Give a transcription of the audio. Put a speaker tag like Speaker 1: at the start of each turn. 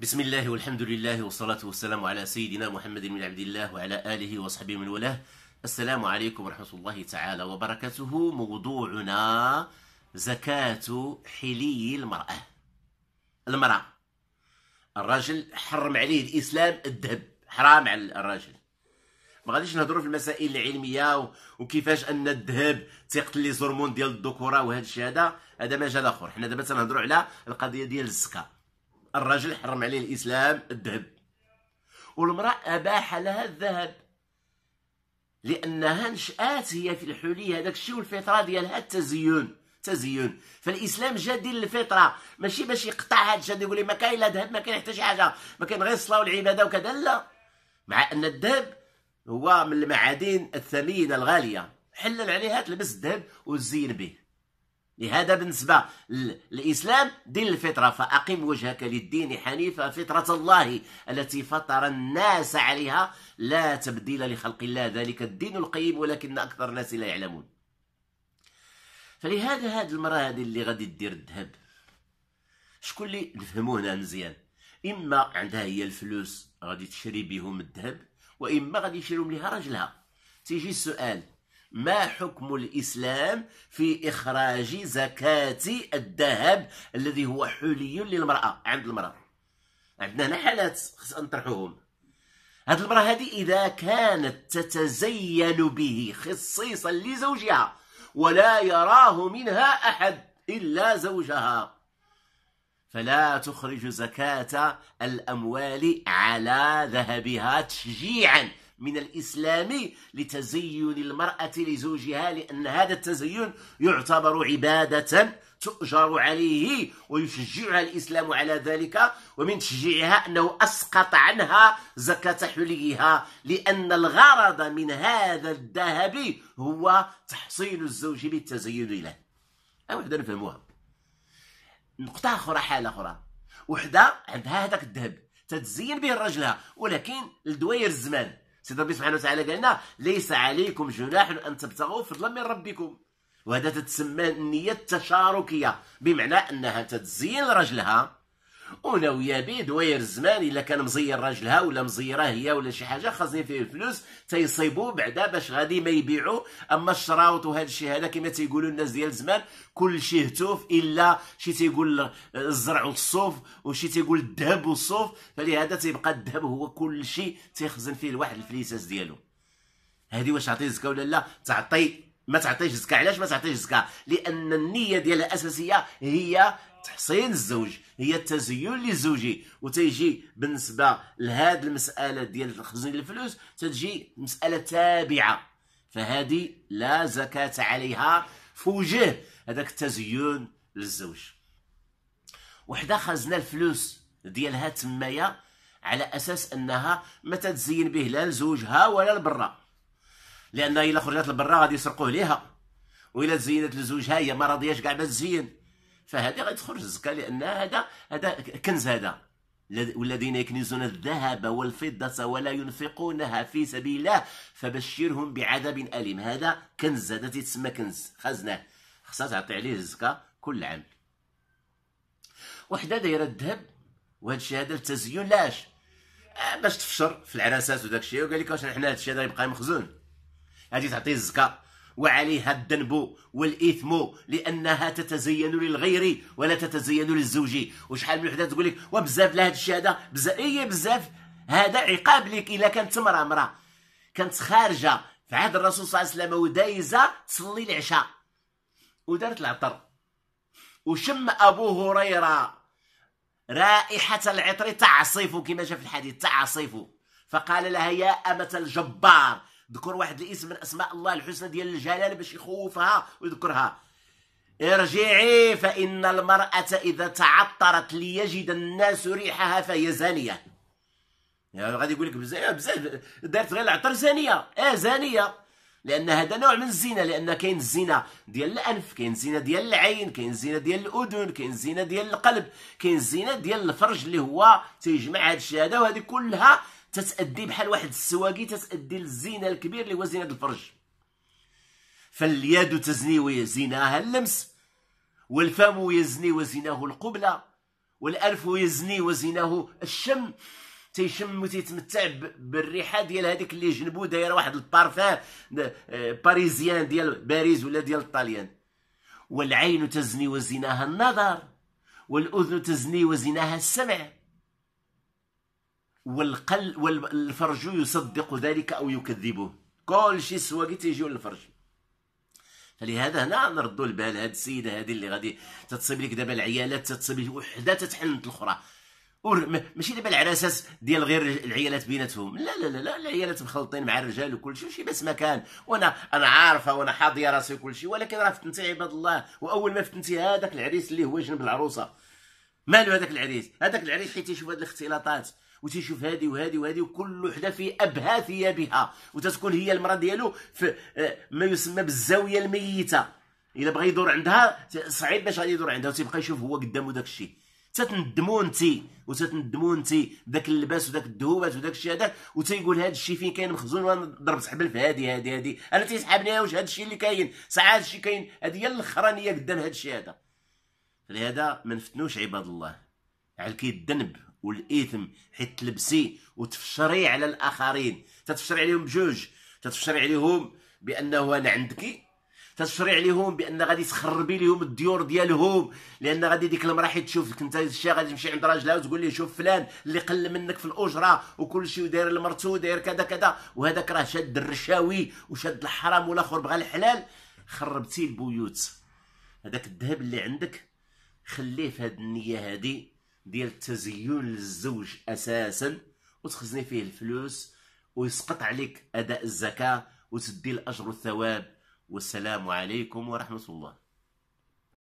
Speaker 1: بسم الله والحمد لله والصلاة والسلام على سيدنا محمد بن عبد الله وعلى آله وصحبه من والاه. السلام عليكم ورحمة الله تعالى وبركاته. موضوعنا زكاة حلي المرأة. المرأة. الراجل حرم عليه الإسلام الذهب. حرام على الراجل. ما غاديش نهضروا في المسائل العلمية وكيفاش أن الذهب تيقتل لي زرمون ديال الذكورة وهذا الشيء هذا. هذا مجال آخر. حنا دابا تنهضروا على القضية ديال الزكاة. الرجل حرم عليه الإسلام الذهب. والمرأة أباح لها الذهب. لأنها نشأت هي في الحلي هذاك الشيء والفطرة ديالها التزيين تزيين فالإسلام جا دين الفطرة. ماشي باش يقطع هذا الشيء يقول ما كاين لا ذهب ما كاين حتى شي حاجة. ما كاين غير الصلاة والعبادة وكذا لا. مع أن الذهب هو من المعادن الثمينة الغالية. حلل عليها تلبس الذهب وتزين به. لهذا بالنسبة للإسلام دين الفطرة. فأقم وجهك للدين حنيفا فطرة الله التي فطر الناس عليها لا تبديل لخلق الله. ذلك الدين القيم ولكن أكثر الناس لا يعلمون. فلهذا هذه المرأة هذه اللي غادي دير الذهب. شكون اللي نفهموه هنا مزيان؟ إما عندها هي الفلوس غادي تشري بهم الذهب وإما غادي يشريهم لها راجلها. تيجي السؤال ما حكم الإسلام في إخراج زكاة الذهب الذي هو حلي للمرأة عند المرأة؟ عندنا هنا حالات خصنا نطرحوهم. هذه المرأة هذه إذا كانت تتزين به خصيصا لزوجها ولا يراه منها أحد إلا زوجها فلا تخرج زكاة الأموال على ذهبها تشجيعا. من الإسلام لتزين المرأة لزوجها لأن هذا التزين يعتبر عبادة تؤجر عليه ويشجعها الإسلام على ذلك ومن تشجيعها أنه أسقط عنها زكاة حليها لأن الغرض من هذا الذهب هو تحصين الزوج بالتزين له. أو وحدة نفهموها. نقطة أخرى حالة أخرى. وحدة عندها هذاك الذهب تتزين به رجلها ولكن لدوير الزمان. سيدي ربي سبحانه وتعالى قال لنا ليس عليكم جناح أن تبتغوا فضلا من ربكم. وهذا تتسمى النية التشاركية بمعنى أنها تتزين رجلها وناوية به دوير الزمان إلا كان مزير راجلها ولا مزيرة هي ولا شي حاجة خاصين فيه الفلوس تيصيبوا بعدا باش غادي ما يبيعوا أما الشراوط وهذا الشيء هذا كما تيقولوا الناس ديال زمان كل شيء هتوف إلا شي تيقول الزرع والصوف وشي تيقول الذهب والصوف فلهذا تيبقى الذهب هو كل شيء تيخزن فيه الواحد الفليساس ديالو. هذه واش تعطي زكاه ولا لا تعطي ما تعطيش زكاه علاش ما تعطيش زكاه لأن النية ديالها الأساسية هي تحصين الزوج هي التزين للزوج وتيجي بالنسبة لهاد المسألة ديال خزن الفلوس تجي مسألة تابعة. فهذه لا زكاة عليها في وجه هذاك التزين للزوج. وحده خزنا الفلوس ديالها تمايا على أساس أنها ما تتزين به لا لزوجها ولا لبرا. لأن الا خرجت لبرا غادي يسرقوه ليها. والا تزينت لزوجها هي ما راضياش كاع ما تزين؟ فهذه غادي تخرج الزكاة لأن هذا هذا كنز هذا. والذين يكنزون الذهب والفضة ولا ينفقونها في سبيل الله فبشرهم بعذاب أليم. هذا كنز هذا تيتسمى كنز. خزنة. خصها تعطي عليه الزكاة كل عام. وحدة دايرة الذهب وهذا الشيء هذا التزيين لاش؟ آه باش تفشر في العراسات وداك الشيء. وقال لك واش حنا هذا الشيء هذا يبقى مخزون. هذه تعطيه الزكاه وعليها الذنب والإثم لأنها تتزين للغير ولا تتزين للزوج. وشحال من وحدة تقول لك وبزاف لهذا الشيء هذا؟ بزاف إيه بزاف. هذا عقاب لك إلا كانت امرأة امرأة كانت خارجة في عهد الرسول صلى الله عليه وسلم ودايزة تصلي العشاء. ودارت العطر. وشم أبو هريرة رائحة العطر تعصف كما جاء في الحديث تعصف. فقال لها يا أمة الجبار ذكر واحد الاسم من أسماء الله الحسنى ديال الجلال باش يخوفها ويذكرها. ارجعي فإن المرأة إذا تعطرت ليجد الناس ريحها فهي زانية. يعني غادي يقول لك بزاف بزاف دارت غير العطر زانية. آه زانية. لأن هذا نوع من الزنا لأن كاين الزنا ديال الأنف كاين الزنا ديال العين كاين الزنا ديال الأذن كاين الزنا ديال القلب كاين الزنا ديال الفرج اللي هو تيجمع هذا الشيء هذا وهذه كلها تتأدي بحال واحد السواقي تتأدي للزنا الكبير اللي هو زنا الفرج. فاليد تزني ويزناها اللمس والفم يزني وزناه القبلة والأنف يزني وزناه الشم. تيشم وتيتمتع بالريحة ديال هذيك اللي جنبو دايرة واحد البارفان آه، parisien ديال باريس ولا ديال الطاليان. والعين تزني وزناها النظر والأذن تزني وزناها السمع. والقلب والفرج يصدق ذلك أو يكذبه. كل شيء سواقي تيجيو للفرج فلهذا هنا نردوا البال هاد السيدة هذه اللي غادي تتصيب لك دابا العيالات تتصيب لك وحدة تتحن الأخرى. ماشي دابا العراسات ديال غير العيالات بيناتهم. لا لا لا لا العيالات مخلطين مع الرجال وكل شيء بس مكان. وأنا أنا عارفة وأنا حاضية راسي وكل شيء ولكن راه فتنتي عباد الله. وأول ما فتنتي هذاك العريس اللي هو جنب العروسة. مالو هذاك العريس؟ هذاك العريس حيت تيشوف هذه الاختلاطات. وتيشوف هذه وهذه وهذه وكل وحدة في ابهى ثيابها وتتكون هي المرأة ديالو في آه، ما يسمى بالزاوية الميتة. إلا بغى يدور عندها صعيب باش غادي يدور عندها وتيبقى يشوف هو قدامه داك الشيء. تتندموا انت وتتندموا انت داك اللباس وداك الدهوبات وداك الشيء هذاك وتيقول هذا الشيء فين كاين مخزون وأنا ضربت حبل في هذه هذه هذه أنا تيسحبني واش هذا الشيء اللي كاين؟ ساعات الشيء كاين. هذه هي الأخرانية قدام هذا الشيء هذا. لهذا ما نفتنوش عباد الله. على كي الذنب. والإثم حيت تلبسي وتفشري على الآخرين. تتفشري عليهم بجوج. تتفشري عليهم بأنه أنا عندك. تشري عليهم بأن غادي تخربي لهم الديور ديالهم. لأن غادي ديك المرأة حيت تشوفك أنت الشيء غادي تمشي عند راجلها وتقول ليه شوف فلان اللي قل منك في الأجرة وكل شيء وداير لمرتو وداير كذا كذا. وهذاك راه شاد الرشاوي وشاد الحرام والآخر بغى الحلال. خربتي البيوت. هذاك الذهب اللي عندك خليه في هذه النية هذه ديال التزيين للزوج أساسا وتخزني فيه الفلوس ويسقط عليك أداء الزكاة وتدي الأجر والثواب. والسلام عليكم ورحمة الله.